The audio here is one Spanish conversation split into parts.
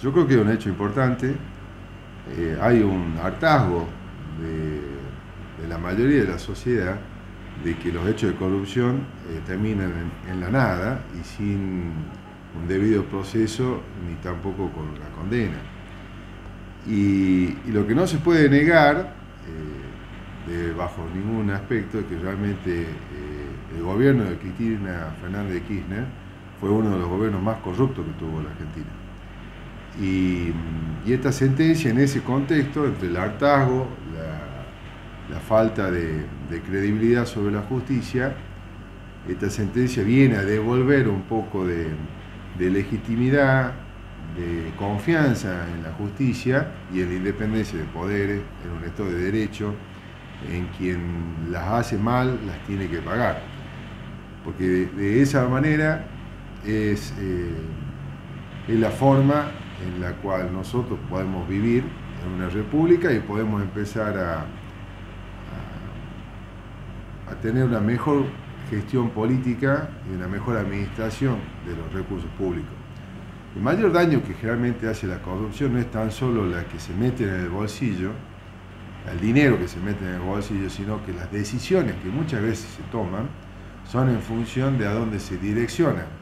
yo creo que es un hecho importante. Eh, hay un hartazgo de, la mayoría de la sociedad de que los hechos de corrupción eh, terminan en, la nada y sin un debido proceso ni tampoco con la condena. Y, lo que no se puede negar, eh, bajo ningún aspecto, es que realmente el gobierno de Cristina Fernández de Kirchner fue uno de los gobiernos más corruptos que tuvo la Argentina. Y, esta sentencia en ese contexto, entre el hartazgo, la, falta de, credibilidad sobre la justicia, esta sentencia viene a devolver un poco de, legitimidad, de confianza en la justicia y en la independencia de poderes, en un Estado de Derecho, en quien las hace mal las tiene que pagar. Porque de, esa manera es, eh, es la forma en la cual nosotros podemos vivir en una república y podemos empezar a, a, tener una mejor gestión política y una mejor administración de los recursos públicos. El mayor daño que generalmente hace la corrupción no es tan solo la que se mete en el bolsillo, el dinero que se mete en el bolsillo, sino que las decisiones que muchas veces se toman son en función de a dónde se direccionan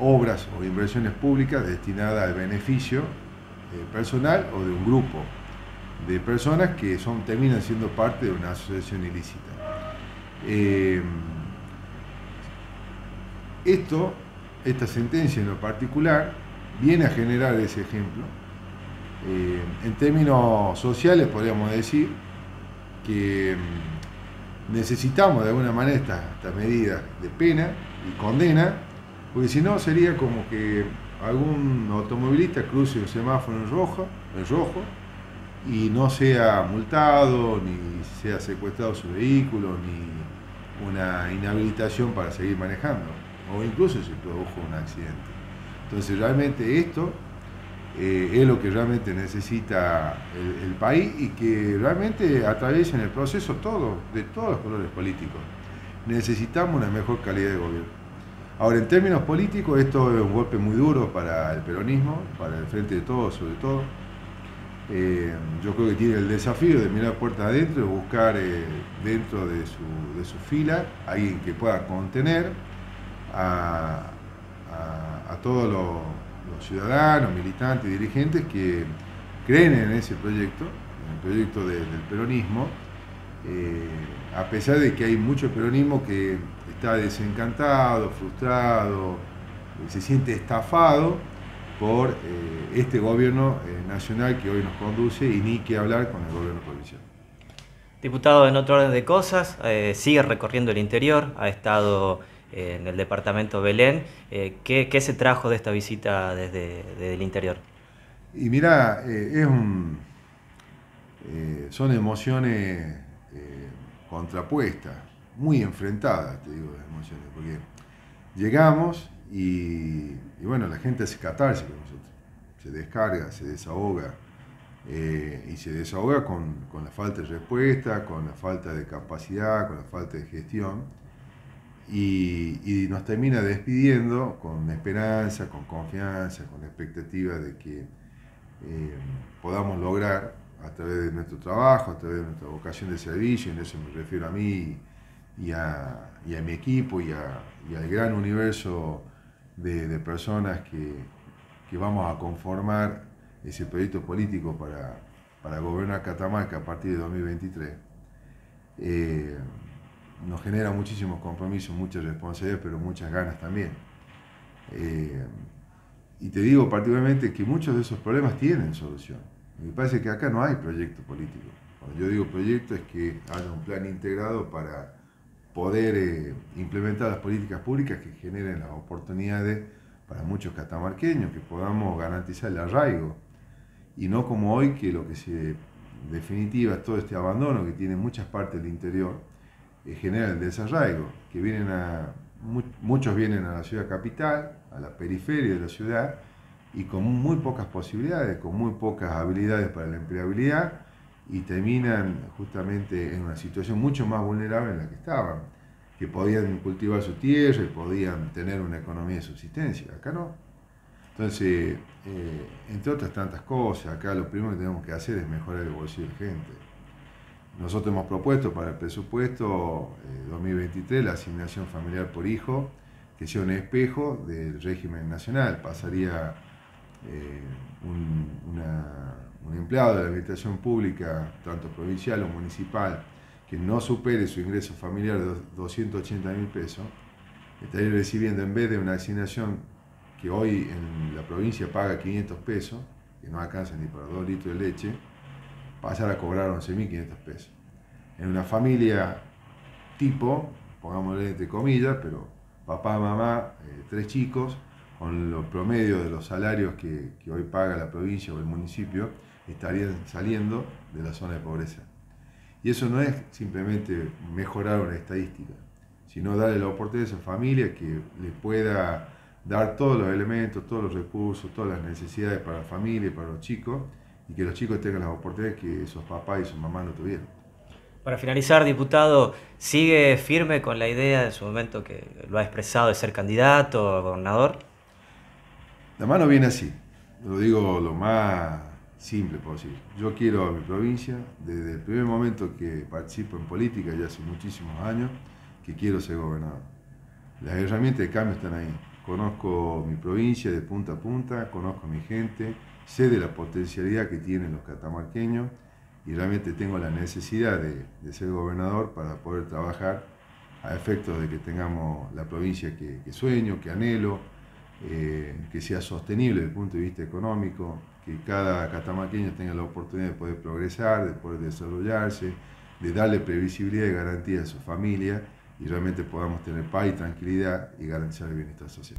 obras o inversiones públicas destinadas al beneficio eh, personal o de un grupo de personas que son, terminan siendo parte de una asociación ilícita. Eh, esto, esta sentencia en lo particular, viene a generar ese ejemplo. Eh, en términos sociales podríamos decir que mm, necesitamos de alguna manera estas esta medidas de pena y condena porque si no sería como que algún automovilista cruce un semáforo en rojo, en rojo y no sea multado, ni sea secuestrado su vehículo, ni una inhabilitación para seguir manejando, o incluso se produjo un accidente. Entonces realmente esto eh, es lo que realmente necesita el, país y que realmente atraviesa en el proceso todo, de todos los colores políticos. Necesitamos una mejor calidad de gobierno. Ahora, en términos políticos, esto es un golpe muy duro para el peronismo, para el Frente de Todos sobre todo. Eh, yo creo que tiene el desafío de mirar puertas adentro y buscar eh, dentro de su, fila alguien que pueda contener a, todos los, ciudadanos, militantes, dirigentes que creen en ese proyecto, en el proyecto del peronismo, eh, a pesar de que hay mucho peronismo que está desencantado, frustrado, se siente estafado por eh, este gobierno eh, nacional que hoy nos conduce y ni que hablar con el gobierno provincial. Diputado, en otro orden de cosas, eh, sigue recorriendo el interior, ha estado en el departamento Belén. ¿qué, se trajo de esta visita desde, el interior? Y mira, es un, son emociones contrapuestas muy enfrentadas, te digo, las emociones, porque llegamos y, bueno, la gente hace catarse con nosotros, se descarga, se desahoga, eh, y se desahoga con, la falta de respuesta, con la falta de capacidad, con la falta de gestión, y, nos termina despidiendo con esperanza, con confianza, con expectativa de que eh, podamos lograr a través de nuestro trabajo, a través de nuestra vocación de servicio, en eso me refiero a mí y a, mi equipo y, al gran universo de, personas que, vamos a conformar ese proyecto político para, gobernar Catamarca a partir de 2023, eh, nos genera muchísimos compromisos, muchas responsabilidades, pero muchas ganas también. Eh, y te digo particularmente que muchos de esos problemas tienen solución. Me parece que acá no hay proyecto político. Cuando yo digo proyecto es que haya un plan integrado para poder eh, implementar las políticas públicas que generen las oportunidades para muchos catamarqueños, que podamos garantizar el arraigo. Y no como hoy, que lo que se definitiva todo este abandono que tiene muchas partes del interior, eh, genera el desarraigo, que vienen a, muchos vienen a la ciudad capital, a la periferia de la ciudad, y con muy pocas posibilidades, con muy pocas habilidades para la empleabilidad, y terminan justamente en una situación mucho más vulnerable en la que estaban, que podían cultivar su tierra y podían tener una economía de subsistencia. Acá no. Entonces, eh, entre otras tantas cosas, acá lo primero que tenemos que hacer es mejorar el bolsillo de gente. Nosotros hemos propuesto para el presupuesto 2023 eh, la asignación familiar por hijo, que sea un espejo del régimen nacional. Pasaría eh, un, empleado de la administración pública, tanto provincial o municipal, que no supere su ingreso familiar de 280 mil pesos, estaría recibiendo en vez de una asignación que hoy en la provincia paga 500 pesos, que no alcanza ni para dos litros de leche, pasar a cobrar 11.500 pesos. En una familia tipo, pongámosle entre comillas, pero papá, mamá, eh, tres chicos, con los promedios de los salarios que, hoy paga la provincia o el municipio, estarían saliendo de la zona de pobreza. Y eso no es simplemente mejorar una estadística, sino darle la oportunidad a esa familia que le pueda dar todos los elementos, todos los recursos, todas las necesidades para la familia y para los chicos, y que los chicos tengan las oportunidades que esos papás y sus mamás no tuvieron. Para finalizar, diputado, ¿sigue firme con la idea en su momento que lo ha expresado de ser candidato a gobernador? La mano viene así, lo digo lo más simple posible. Yo quiero a mi provincia, desde el primer momento que participo en política, ya hace muchísimos años, que quiero ser gobernador. Las herramientas de cambio están ahí. Conozco mi provincia de punta a punta, conozco a mi gente, sé de la potencialidad que tienen los catamarqueños y realmente tengo la necesidad de, ser gobernador para poder trabajar a efectos de que tengamos la provincia que, sueño, que anhelo, eh, que sea sostenible desde el punto de vista económico, que cada catamarqueño tenga la oportunidad de poder progresar, de poder desarrollarse, de darle previsibilidad y garantía a su familia y realmente podamos tener paz y tranquilidad y garantizar el bienestar social.